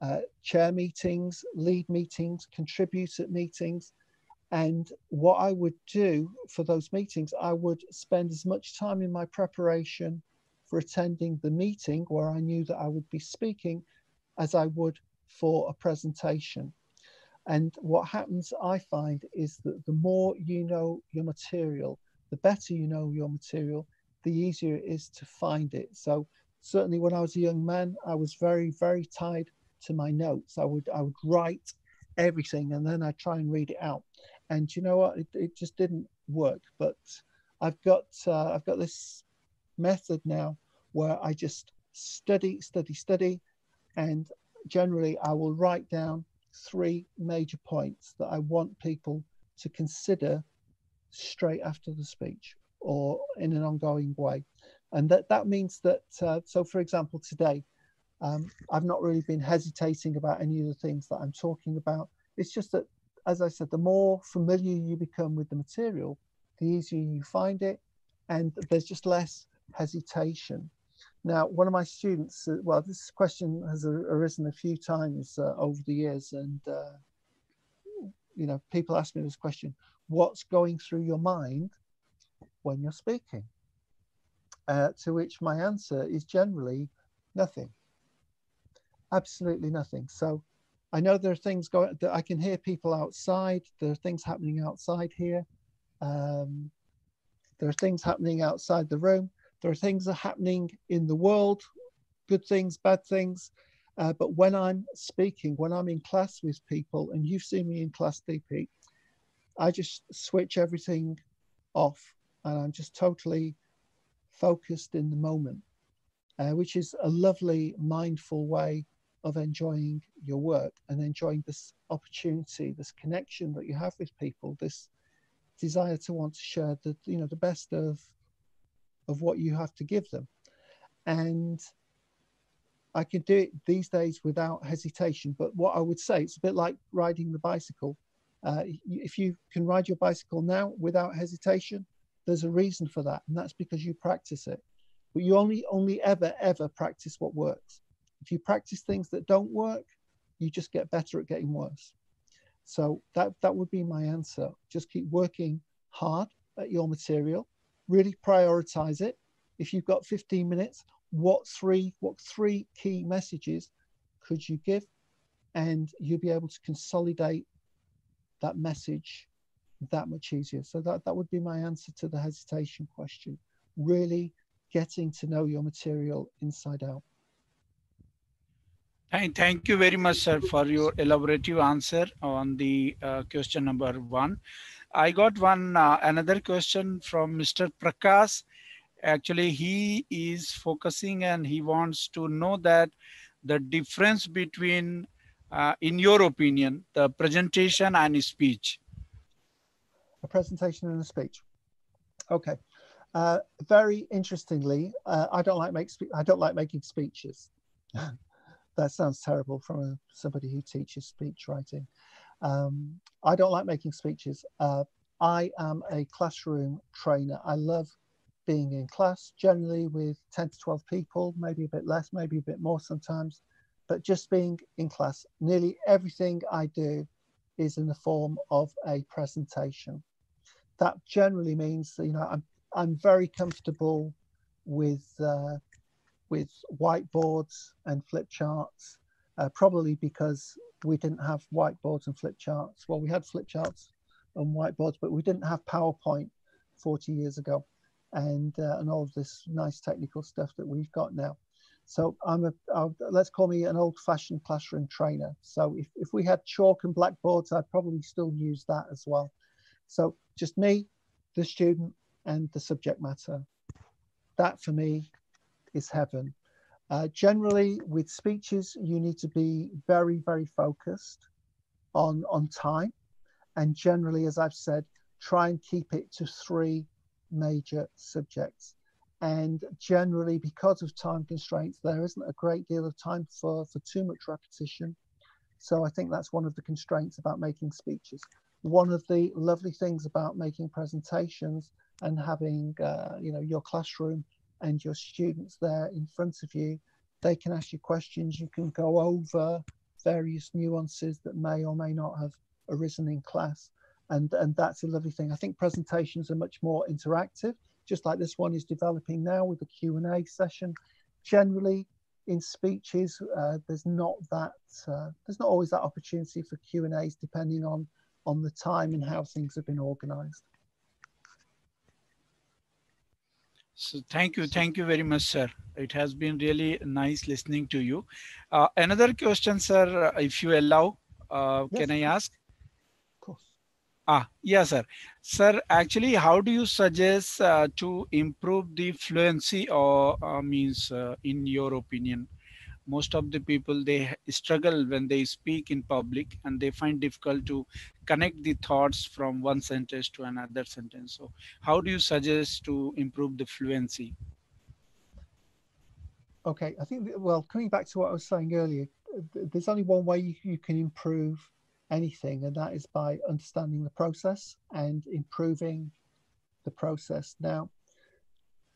uh, chair meetings, lead meetings, contribute at meetings, and what I would do for those meetings, I would spend as much time in my preparation for attending the meeting where I knew that I would be speaking as I would for a presentation. And what happens, I find, is that the more you know your material, the better you know your material, the easier it is to find it. So certainly when I was a young man, I was very, very tied to my notes. I would I would write everything and then I try and read it out and you know what it, it just didn't work but i've got uh, i've got this method now where i just study study study and generally i will write down three major points that i want people to consider straight after the speech or in an ongoing way and that that means that uh, so for example today um, i've not really been hesitating about any of the things that i'm talking about it's just that as I said, the more familiar you become with the material, the easier you find it, and there's just less hesitation. Now, one of my students, uh, well, this question has arisen a few times uh, over the years, and uh, you know, people ask me this question what's going through your mind when you're speaking? Uh, to which my answer is generally nothing. Absolutely nothing. So I know there are things going that I can hear people outside. There are things happening outside here. Um, there are things happening outside the room. There are things that are happening in the world, good things, bad things. Uh, but when I'm speaking, when I'm in class with people, and you've seen me in class, DP, I just switch everything off and I'm just totally focused in the moment, uh, which is a lovely, mindful way of enjoying your work and enjoying this opportunity, this connection that you have with people, this desire to want to share the you know the best of of what you have to give them, and I can do it these days without hesitation. But what I would say, it's a bit like riding the bicycle. Uh, if you can ride your bicycle now without hesitation, there's a reason for that, and that's because you practice it. But you only only ever ever practice what works. If you practice things that don't work, you just get better at getting worse. So that that would be my answer. Just keep working hard at your material. Really prioritize it. If you've got 15 minutes, what three what three key messages could you give? And you'll be able to consolidate that message that much easier. So that that would be my answer to the hesitation question. Really getting to know your material inside out Thank you very much, sir, for your elaborative answer on the uh, question number one. I got one uh, another question from Mr. Prakash actually he is focusing and he wants to know that the difference between uh, in your opinion the presentation and speech a presentation and a speech okay uh, very interestingly uh, i don't like make i don't like making speeches [LAUGHS] that sounds terrible from a, somebody who teaches speech writing um, i don't like making speeches uh, i am a classroom trainer i love being in class, generally with 10 to 12 people, maybe a bit less, maybe a bit more sometimes, but just being in class. Nearly everything I do is in the form of a presentation. That generally means, you know, I'm, I'm very comfortable with, uh, with whiteboards and flip charts, uh, probably because we didn't have whiteboards and flip charts. Well, we had flip charts and whiteboards, but we didn't have PowerPoint 40 years ago and uh, and all of this nice technical stuff that we've got now. So I'm a let's call me an old-fashioned classroom trainer. So if, if we had chalk and blackboards, I'd probably still use that as well. So just me, the student, and the subject matter. That for me is heaven. Uh, generally, with speeches, you need to be very, very focused on on time, and generally, as I've said, try and keep it to three major subjects. And generally, because of time constraints, there isn't a great deal of time for, for too much repetition. So I think that's one of the constraints about making speeches. One of the lovely things about making presentations and having uh, you know your classroom and your students there in front of you, they can ask you questions. You can go over various nuances that may or may not have arisen in class and and that's a lovely thing. I think presentations are much more interactive, just like this one is developing now with the Q and A session. Generally, in speeches, uh, there's not that uh, there's not always that opportunity for Q and A's, depending on on the time and how things have been organised. So thank you, thank you very much, sir. It has been really nice listening to you. Uh, another question, sir, if you allow, uh, yes. can I ask? Of course. Ah, yes, sir. Sir, actually, how do you suggest uh, to improve the fluency or uh, means uh, in your opinion? Most of the people, they struggle when they speak in public and they find difficult to connect the thoughts from one sentence to another sentence. So how do you suggest to improve the fluency? Okay, I think, well, coming back to what I was saying earlier, there's only one way you, can improve anything, and that is by understanding the process and improving the process. Now,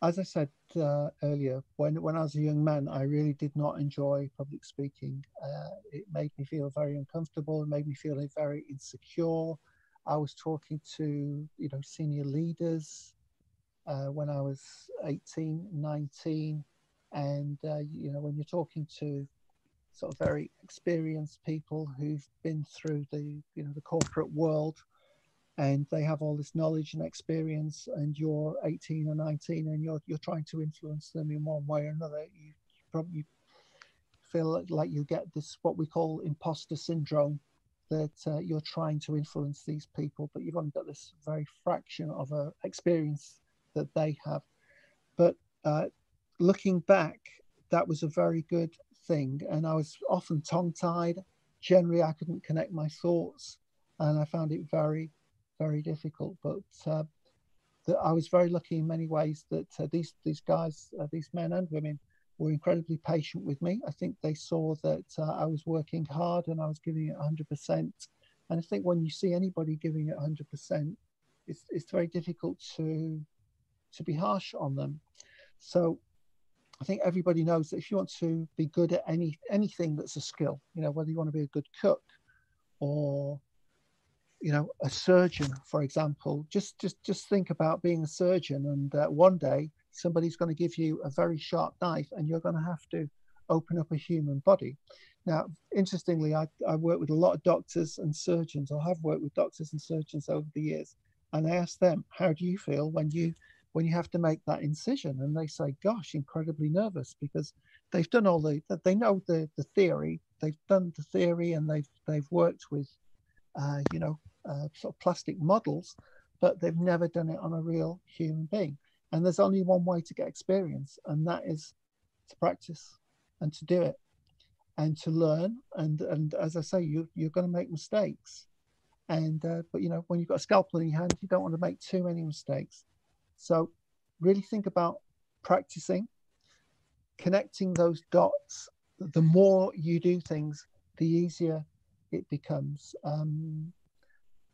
as I said uh, earlier, when, when I was a young man, I really did not enjoy public speaking. Uh, it made me feel very uncomfortable. It made me feel very insecure. I was talking to, you know, senior leaders uh, when I was 18, 19. And, uh, you know, when you're talking to sort of very experienced people who've been through the, you know, the corporate world, and they have all this knowledge and experience and you're 18 or 19 and you're you're trying to influence them in one way or another you probably feel like you get this what we call imposter syndrome that uh, you're trying to influence these people but you've only got this very fraction of a experience that they have. But uh, looking back that was a very good thing and i was often tongue tied generally i couldn't connect my thoughts and i found it very very difficult. But uh, I was very lucky in many ways that uh, these these guys, uh, these men and women, were incredibly patient with me. I think they saw that uh, I was working hard and I was giving it 100%. And I think when you see anybody giving it 100%, it's it's very difficult to to be harsh on them. So I think everybody knows that if you want to be good at any anything that's a skill, you know, whether you want to be a good cook or you know a surgeon for example just just just think about being a surgeon and uh, one day somebody's going to give you a very sharp knife and you're going to have to open up a human body. Now interestingly I, I work with a lot of doctors and surgeons or have worked with doctors and surgeons over the years and i ask them how do you feel when you when you have to make that incision? And they say gosh incredibly nervous because they've done all the they know the the theory they've done the theory and they've they've worked with uh, you know uh, sort of plastic models, but they've never done it on a real human being. And there's only one way to get experience, and that is to practice and to do it and to learn. And and as I say, you you're going to make mistakes. And uh, but you know when you've got a scalpel in your hand, you don't want to make too many mistakes. So really think about practicing, connecting those dots. The more you do things, the easier it becomes. Um,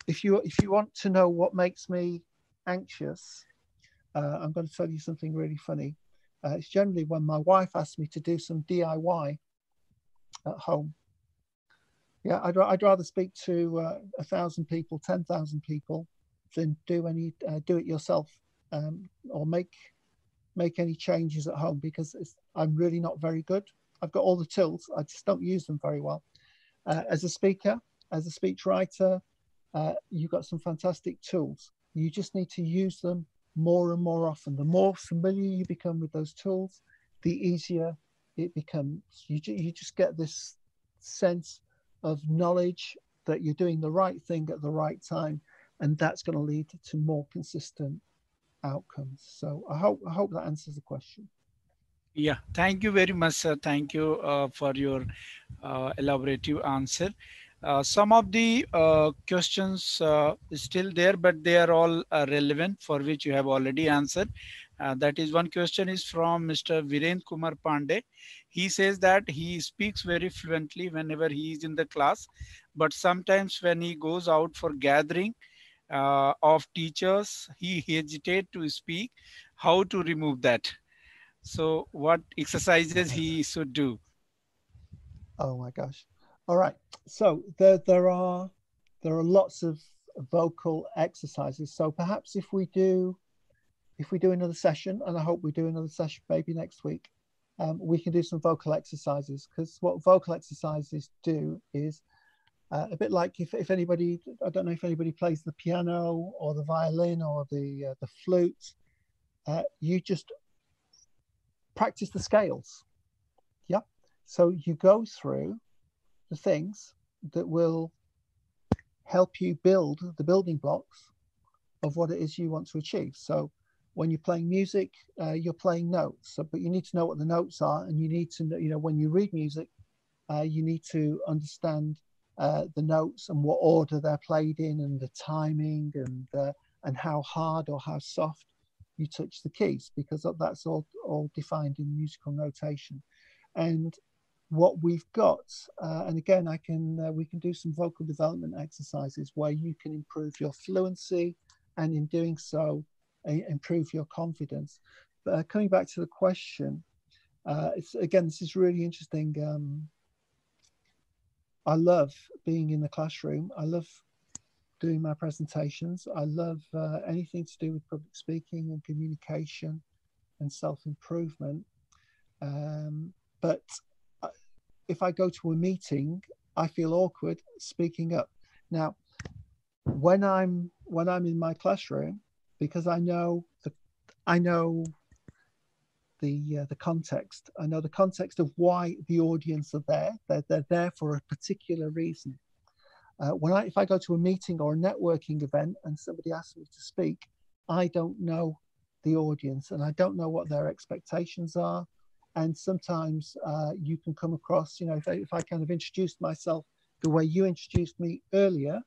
if you if you want to know what makes me anxious, uh, I'm going to tell you something really funny. Uh, it's generally when my wife asks me to do some DIY at home. Yeah, I'd, I'd rather speak to uh, a thousand people, ten thousand people, than do any uh, do it yourself um, or make make any changes at home because I'm really not very good. I've got all the tools, I just don't use them very well. Uh, as a speaker, as a speech writer, uh, you've got some fantastic tools. You just need to use them more and more often. The more familiar you become with those tools, the easier it becomes. You, you just get this sense of knowledge that you're doing the right thing at the right time, and that's going to lead to more consistent outcomes. So I hope I hope that answers the question. Yeah, thank you very much, sir. Thank you uh, for your uh, elaborative answer. Uh, some of the uh, questions uh, still there, but they are all uh, relevant for which you have already answered. Uh, that is one question is from Mr. Viren Kumar Pandey. He says that he speaks very fluently whenever he is in the class, but sometimes when he goes out for gathering of teachers, he hesitate to speak. How to remove that? So what exercises he should do? Oh my gosh. All right. So there, there are there are lots of vocal exercises. So perhaps if we do if we do another session, and I hope we do another session maybe next week, um, we can do some vocal exercises because what vocal exercises do is uh, a bit like if, if anybody, I don't know if anybody plays the piano or the violin or the uh, the flute, uh, you just practice the scales. Yeah. So you go through the things that will help you build the building blocks of what it is you want to achieve. So when you're playing music, uh, you're playing notes, so, but you need to know what the notes are, and you need to know, you know, when you read music, uh, you need to understand uh, the notes and what order they're played in, and the timing, and uh, and how hard or how soft you touch the keys, because that's all all defined in musical notation. And what we've got. Uh, and again, I can uh, we can do some vocal development exercises where you can improve your fluency, and in doing so, improve your confidence. uh, coming back to the question, uh, it's again, this is really interesting. Um, I love being in the classroom. I love doing my presentations. I love uh, anything to do with public speaking and communication and self improvement. Um, but if I go to a meeting, I feel awkward speaking up. Now, when I'm when I'm in my classroom, because I know the I know the uh, the context. I know the context of why the audience are there. They're, they're there for a particular reason. Uh, when I if I go to a meeting or a networking event and somebody asks me to speak, I don't know the audience and I don't know what their expectations are. And sometimes uh, you can come across, you know, if I, if I kind of introduced myself the way you introduced me earlier,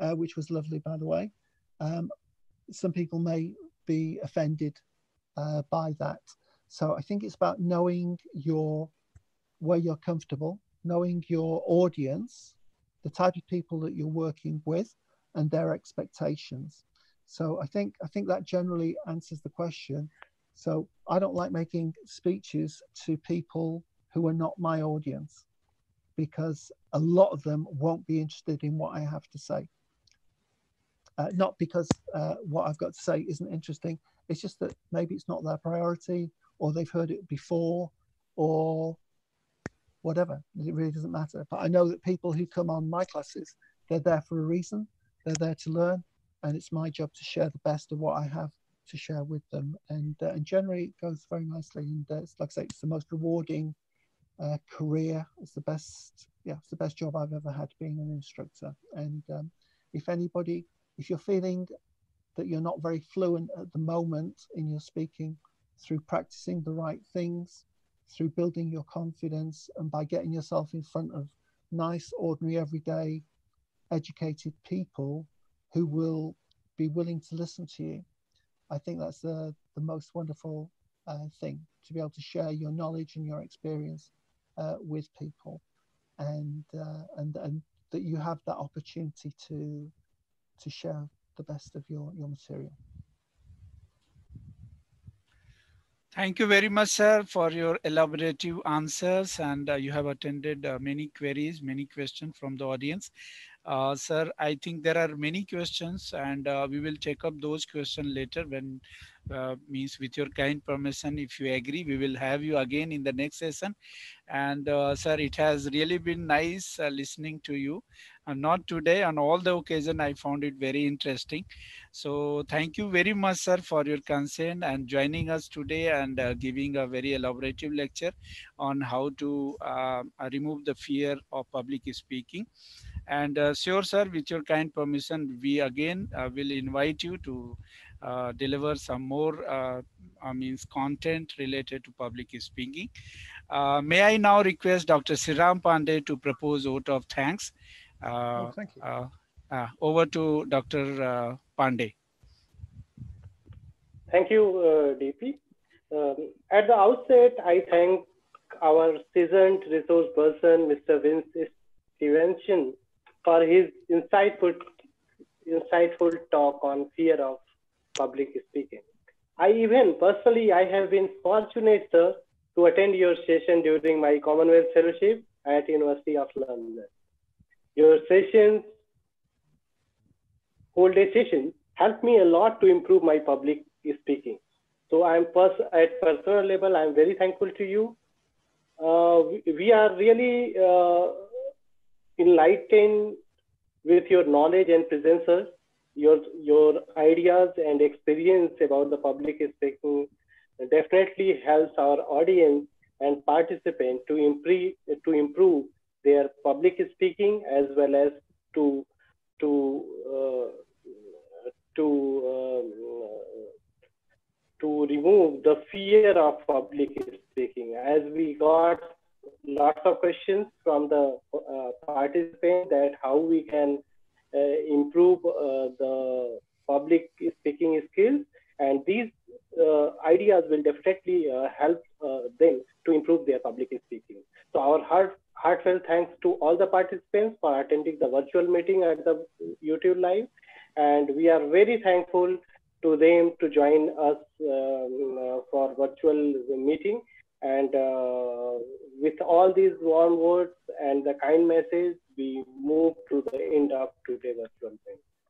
uh, which was lovely, by the way, um, some people may be offended uh, by that. So I think it's about knowing your where you're comfortable, knowing your audience, the type of people that you're working with, and their expectations. So I think I think that generally answers the question. So I don't like making speeches to people who are not my audience because a lot of them won't be interested in what I have to say. Uh, not because uh, what I've got to say isn't interesting, it's just that maybe it's not their priority or they've heard it before or whatever. It really doesn't matter. But I know that people who come on my classes, they're there for a reason, they're there to learn, and it's my job to share the best of what I have to share with them. And, uh, and generally, it goes very nicely. And uh, it's like I say, it's the most rewarding uh, career. It's the best, yeah, it's the best job I've ever had being an instructor. And um, if anybody, if you're feeling that you're not very fluent at the moment in your speaking, through practicing the right things, through building your confidence, and by getting yourself in front of nice, ordinary, everyday, educated people who will be willing to listen to you. I think that's the, the most wonderful uh, thing to be able to share your knowledge and your experience uh, with people, and uh, and and that you have that opportunity to to share the best of your your material. Thank you very much, sir, for your elaborative answers. And uh, you have attended uh, many queries, many questions from the audience. Uh, sir, I think there are many questions and uh, we will take up those questions later when uh, means with your kind permission, if you agree, we will have you again in the next session. And uh, sir, it has really been nice uh, listening to you. And not today, on all the occasion, I found it very interesting. So thank you very much, sir, for your consent and joining us today and uh, giving a very elaborative lecture on how to remove the fear of public speaking. And uh, sure, sir, with your kind permission, we again uh, will invite you to uh, deliver some more, uh, I means content related to public speaking. Uh, may I now request Dr. Sriram Pandey to propose vote of thanks. Uh, oh, thank you. over to Dr. Pandey. Thank you, DP. Um, at the outset, I thank our seasoned resource person, Mr. Vince Stevenson, for his insightful, insightful talk on fear of public speaking. I even personally, I have been fortunate, sir, to attend your session during my Commonwealth Fellowship at University of London. Your sessions, whole day sessions, helped me a lot to improve my public speaking. So I'm pers- at personal level, I'm very thankful to you. Uh, we, we, are really uh, enlightened with your knowledge and presence. Your your ideas and experience about the public speaking definitely helps our audience and participant to improve to improve their public speaking as well as to to uh, to uh, to remove the fear of public speaking as we got lots of questions from the participants that how we can uh, improve uh, the public speaking skills and these uh, ideas will definitely uh, help them to improve their public speaking. So our heart, heartfelt thanks to all the participants for attending the virtual meeting at the YouTube Live. And we are very thankful to them to join us um, uh, for virtual meeting. And uh, with all these warm words and the kind message, we move to the end of today's virtual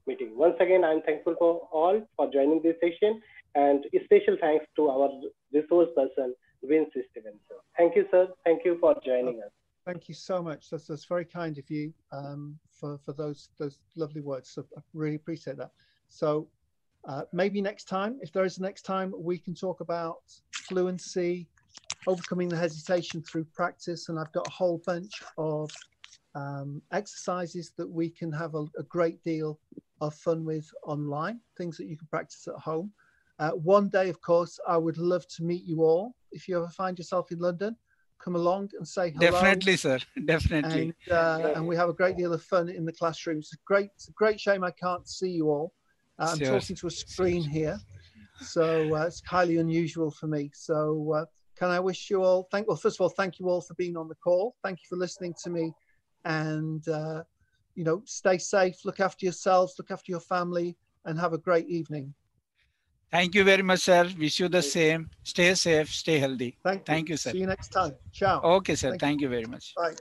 meeting. Once again, I'm thankful for all for joining this session and special thanks to our resource person, Vince Stevenson. Thank you, sir. Thank you for joining us. Thank you so much. That's, that's very kind of you um, for, for those, those lovely words. So I really appreciate that. So uh, maybe next time, if there is a next time, we can talk about fluency, overcoming the hesitation through practice. And I've got a whole bunch of um, exercises that we can have a, a, great deal of fun with online, things that you can practice at home. Uh, one day, of course, I would love to meet you all. If you ever find yourself in London, come along and say hello. Definitely, sir. [LAUGHS] Definitely. And, uh, and we have a great deal of fun in the classroom. It's a great, it's a great shame I can't see you all. Uh, I'm sure. talking to a screen here, so uh, it's highly unusual for me. So uh, can I wish you all, thank, well, first of all, thank you all for being on the call. Thank you for listening to me and, uh, you know, stay safe, look after yourselves, look after your family and have a great evening. Thank you very much, sir. Wish you the same. Stay safe, stay healthy. Thank you, Thank you sir. See you next time. Ciao. Okay, sir. Thank, Thank you. you very much. Bye.